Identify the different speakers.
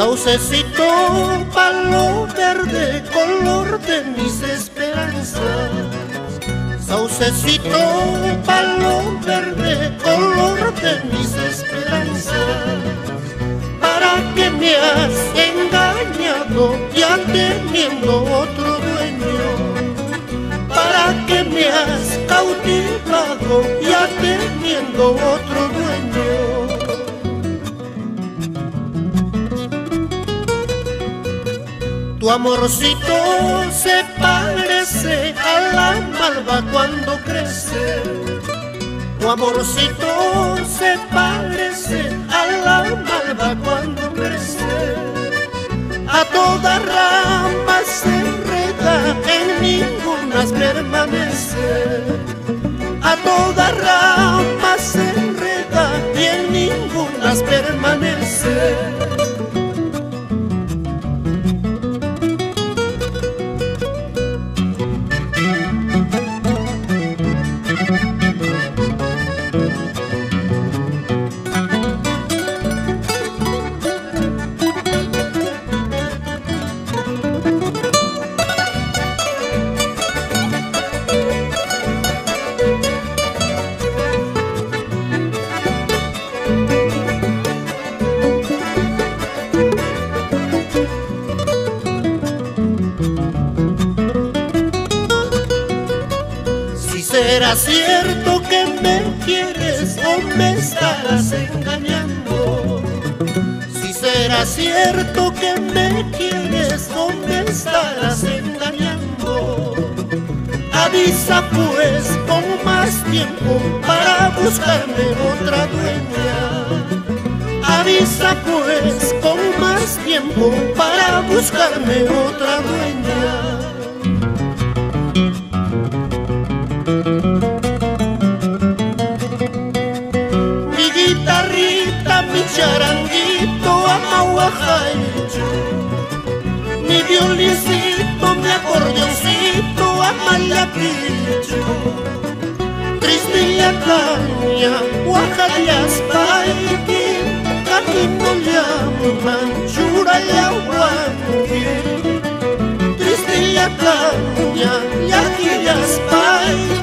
Speaker 1: Saucecito, palo verde, color de mis esperanzas. Saucecito, palo verde, color de mis esperanzas. ¿Para que me has engañado ya teniendo otro dueño? ¿Para que me has cautivado ya teniendo otro dueño? Tu amorcito se parece a la malva cuando crece. Tu amorcito se parece a la malva cuando crece. A toda rama se enreda, en ninguna permanece. A toda rama se enreda y en ninguna permanece. Será cierto que me quieres o me estarás engañando. Si será cierto que me quieres o me estarás engañando. Avisa pues con más tiempo para buscarme otra dueña. Avisa pues con más tiempo para buscarme otra dueña. Amahuajayo. Mi violincito, mi acordeoncito, amalaquillo. Tristilla caña, oaxalias paiki, camino llaman, chura yahuanqui. Tristilla caña, yaquillas paiki, camino